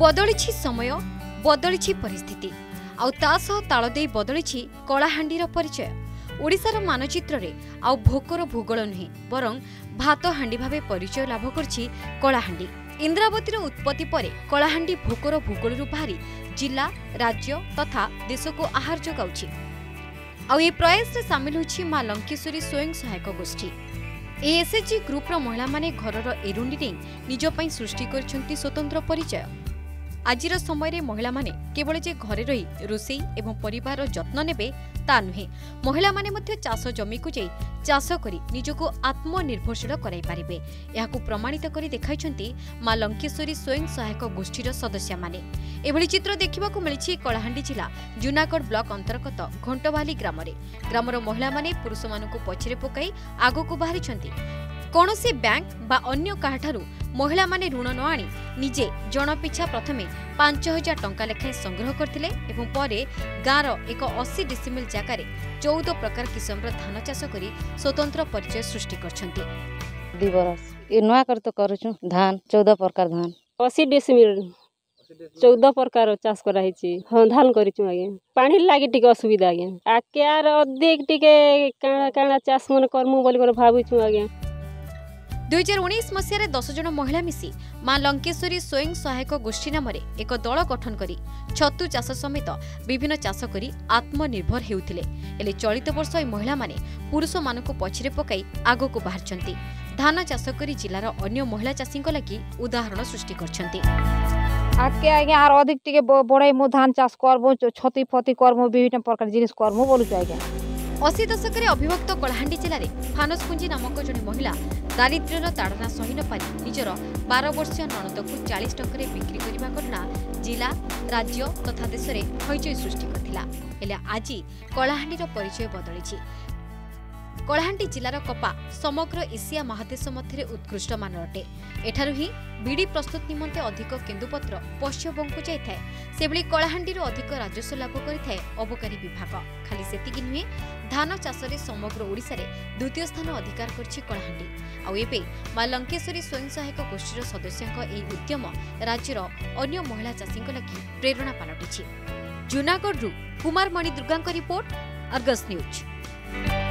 ବଦଳିଛି ସମୟ ବଦଳିଛି ପରିସ୍ଥିତି ଆଉ ତା ସହ ତାଳ ଦେଇ ବଦଳିଛି କଳାହାଣ୍ଡିର ପରିଚୟ ଓଡ଼ିଶାର ମାନଚିତ୍ରରେ ଆଉ ଭୋକର ଭୂଗୋଳ ନୁହେଁ ବରଂ ଭାତହାଣ୍ଡି ଭାବେ ପରିଚୟ ଲାଭ କରିଛି କଳାହାଣ୍ଡି ଇନ୍ଦ୍ରାବତୀର ଉତ୍ପତ୍ତି ପରେ କଳାହାଣ୍ଡି ଭୋକର ଭୂଗୋଳରୁ ବାହାରି ଜିଲ୍ଲା ରାଜ୍ୟ ତଥା ଦେଶକୁ ଆହାର ଯୋଗାଉଛି ଆଉ ଏ ପ୍ରୟାସରେ ସାମିଲ ହୋଇଛି ମା ଲଙ୍କେଶ୍ୱରୀ ସ୍ୱୟଂ ସହାୟକ ଗୋଷ୍ଠୀ ଏ ଏସ୍ଏଚ୍ଜି ଗ୍ରୁପ୍ର ମହିଳାମାନେ ଘରର ଏରୁଣ୍ଡି ନେଇ ନିଜ ପାଇଁ ସୃଷ୍ଟି କରିଛନ୍ତି ସ୍ୱତନ୍ତ୍ର ପରିଚୟ আজির সময়ের মহিলা মানে কেবল যে ঘরে রই রোষেই এবং পরিবার যত্ন নেবে তা নুহে মহিলা মানে চাষ জমিকু যাই চাষ করে নিজক আত্মনির্ভরশীল করাই পারে এখন প্রমাণিত করে দেখাই মা লঙ্কেশ্বরী স্বয়ং সহায়ক গোষ্ঠীর সদস্য মানে এভাবে চিত্র দেখা মিছে কলাহাঁ জেলা জুনাগড় ব্লক অন্তর্গত ঘণ্টবাহি গ্রামে গ্রামের মহিলা মানে পুরুষ মানুষ পছরে পকাই আগক বাহারি কৌশি ব্যাঙ্ক বা অন্য কাহ ମହିଳାମାନେ ଋଣ ନ ଆଣି ନିଜେ ଜଣପିଛା ପ୍ରଥମେ ପାଞ୍ଚ ହଜାର ଟଙ୍କା ଲେଖାଏଁ ସଂଗ୍ରହ କରିଥିଲେ ଏବଂ ପରେ ଗାଁର ଏକ ଅଶୀ ଡିସିମିଲ୍ ଜାଗାରେ ଚଉଦ ପ୍ରକାର କିସମର ଧାନ ଚାଷ କରି ସ୍ୱତନ୍ତ୍ର ପରିଚୟ ସୃଷ୍ଟି କରିଛନ୍ତି ଦୁଇ ବରଷ ଏ ନୂଆ କରି ତ କରୁଛୁ ଧାନ ଚଉଦ ପ୍ରକାର ଧାନ ଅଶୀ ଡିସିମିଲ୍ ଚଉଦ ପ୍ରକାର ଚାଷ କରାହେଇଛି ହଁ ଧାନ କରିଛୁ ଆଜ୍ଞା ପାଣି ଲାଗି ଟିକେ ଅସୁବିଧା ଆଜ୍ଞା ଆଗ୍କେ ଆର୍ ଅଧିକ ଟିକେ କାଣା କାଣା ଚାଷ ମାନେ କର୍ମୁ ବୋଲିକରି ଭାବୁଛୁ ଆଜ୍ଞା ଦୁଇ ହଜାର ଉଣେଇଶ ମସିହାରେ ଦଶ ଜଣ ମହିଳା ମିଶି ମା ଲଙ୍କେଶ୍ୱରୀ ସ୍ୱୟଂ ସହାୟକ ଗୋଷ୍ଠୀ ନାମରେ ଏକ ଦଳ ଗଠନ କରି ଛତୁ ଚାଷ ସମେତ ବିଭିନ୍ନ ଚାଷ କରି ଆତ୍ମନିର୍ଭର ହେଉଥିଲେ ହେଲେ ଚଳିତ ବର୍ଷ ଏହି ମହିଳାମାନେ ପୁରୁଷମାନଙ୍କୁ ପଛରେ ପକାଇ ଆଗକୁ ବାହାରିଛନ୍ତି ଧାନ ଚାଷ କରି ଜିଲ୍ଲାର ଅନ୍ୟ ମହିଳା ଚାଷୀଙ୍କ ଲାଗି ଉଦାହରଣ ସୃଷ୍ଟି କରିଛନ୍ତି আজকে আজ্ঞা আর অধিক টিকে বড়াইমু ଧାନ ଚାଷ করবো ଛତି ଫତି করবো ବିଭିନ୍ନ ପ୍ରକାର ଜିନିଷ করবো ବୋଲୁଛୁ ଆଜ୍ଞା ଅଶୀ ଦଶକରେ ଅଭିଭକ୍ତ କଳାହାଣ୍ଡି ଜିଲ୍ଲାରେ ଫାନସପୁଞ୍ଜି ନାମକ ଜଣେ ମହିଳା ଦାରିଦ୍ର୍ୟର ତାଡ଼ନା ସହି ନପାରି ନିଜର ବାରବର୍ଷୀୟ ନଣତକୁ ଚାଳିଶ ଟଙ୍କାରେ ବିକ୍ରି କରିବା ଘଟଣା ଜିଲ୍ଲା ରାଜ୍ୟ ତଥା ଦେଶରେ ହଇଚଇ ସୃଷ୍ଟି କରିଥିଲା ହେଲେ ଆଜି କଳାହାଣ୍ଡିର ପରିଚୟ ବଦଳିଛି କଳାହାଣ୍ଡି ଜିଲ୍ଲାର କପା ସମଗ୍ର ଏସିଆ ମହାଦେଶ ମଧ୍ୟରେ ଉତ୍କୃଷ୍ଟମାନ ଅଟେ ଏଠାରୁ ହିଁ ବିଡ଼ି ପ୍ରସ୍ତୁତ ନିମନ୍ତେ ଅଧିକ କେନ୍ଦୁପତ୍ର ପଶ୍ଚିମବଙ୍ଗକୁ ଯାଇଥାଏ ସେଭଳି କଳାହାଣ୍ଡିରୁ ଅଧିକ ରାଜସ୍ୱ ଲାଭ କରିଥାଏ ଅବକାରୀ ବିଭାଗ ଖାଲି ସେତିକି ନୁହେଁ ଧାନ ଚାଷରେ ସମଗ୍ର ଓଡ଼ିଶାରେ ଦ୍ୱିତୀୟ ସ୍ଥାନ ଅଧିକାର କରିଛି କଳାହାଣ୍ଡି ଆଉ ଏବେ ମା ଲଙ୍କେଶ୍ୱରୀ ସ୍ୱୟଂ ସହାୟକ ଗୋଷ୍ଠୀର ସଦସ୍ୟଙ୍କ ଏହି ଉଦ୍ୟମ ରାଜ୍ୟର ଅନ୍ୟ ମହିଳା ଚାଷୀଙ୍କ ଲାଗି ପ୍ରେରଣା ପାଲଟିଛି ଜୁନାଗଡ଼ରୁ କୁମାର ମଣି ଦୁର୍ଗାଙ୍କ ରିପୋର୍ଟ ଅର୍ଗସ୍ ନ୍ୟୁଜ୍